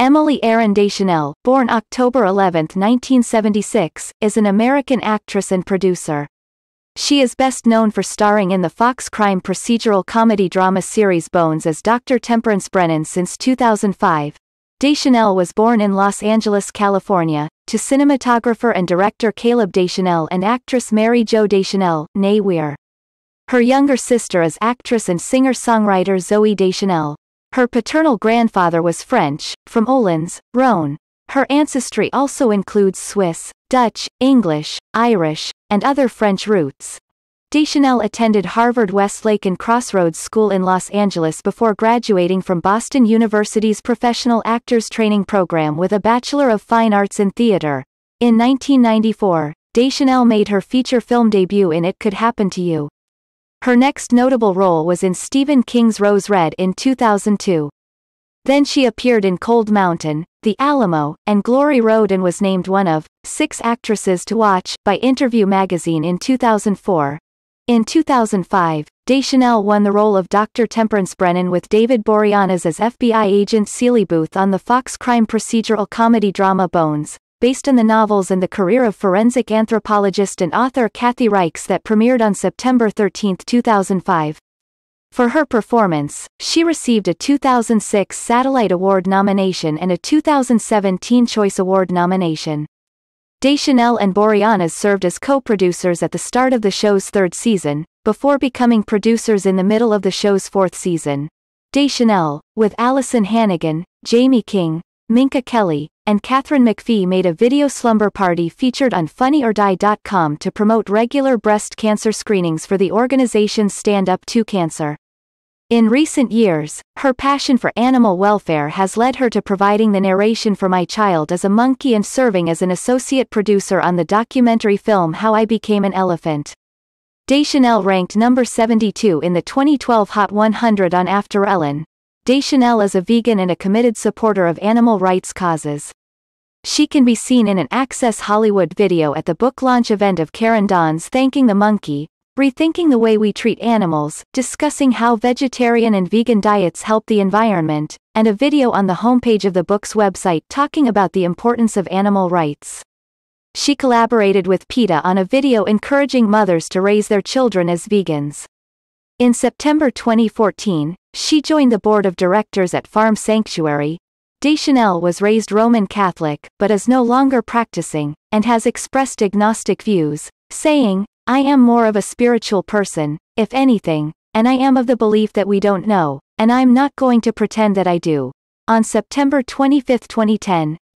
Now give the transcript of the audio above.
Emily Erin Deschanel, born October 11, 1976, is an American actress and producer. She is best known for starring in the Fox crime procedural comedy drama series Bones as Dr. Temperance Brennan since 2005. Deschanel was born in Los Angeles, California, to cinematographer and director Caleb Deschanel and actress Mary Jo Deschanel, née Weir. Her younger sister is actress and singer-songwriter Zooey Deschanel. Her paternal grandfather was French, from Orleans, Rhône. Her ancestry also includes Swiss, Dutch, English, Irish, and other French roots. Deschanel attended Harvard Westlake and Crossroads School in Los Angeles before graduating from Boston University's Professional Actors Training Program with a Bachelor of Fine Arts in Theater. In 1994, Deschanel made her feature film debut in It Could Happen to You. Her next notable role was in Stephen King's Rose Red in 2002. Then she appeared in Cold Mountain, The Alamo, and Glory Road and was named one of six actresses to watch by Interview magazine in 2004. In 2005, Deschanel won the role of Dr. Temperance Brennan with David Boreanaz as FBI agent Seeley Booth on the Fox crime procedural comedy drama Bones, based on the novels and the career of forensic anthropologist and author Kathy Reichs that premiered on September 13, 2005. For her performance, she received a 2006 Satellite Award nomination and a 2007 Teen Choice Award nomination. Deschanel and Boreanaz served as co-producers at the start of the show's third season, before becoming producers in the middle of the show's fourth season. Deschanel, with Alyson Hannigan, Jaime King, Minka Kelly, and Katharine McPhee made a video slumber party featured on FunnyOrDie.com to promote regular breast cancer screenings for the organization's Stand Up to Cancer. In recent years, her passion for animal welfare has led her to providing the narration for My Child as a Monkey and serving as an associate producer on the documentary film How I Became an Elephant. Deschanel ranked number 72 in the 2012 Hot 100 on After Ellen, Deschanel is a vegan and a committed supporter of animal rights causes. She can be seen in an Access Hollywood video at the book launch event of Karen Dawn's Thanking the Monkey, Rethinking the Way We Treat Animals, discussing how vegetarian and vegan diets help the environment, and a video on the homepage of the book's website talking about the importance of animal rights. She collaborated with PETA on a video encouraging mothers to raise their children as vegans. In September 2014, she joined the board of directors at Farm Sanctuary. Deschanel was raised Roman Catholic, but is no longer practicing, and has expressed agnostic views, saying, I am more of a spiritual person, if anything, and I am of the belief that we don't know, and I'm not going to pretend that I do. On September 25, 2010,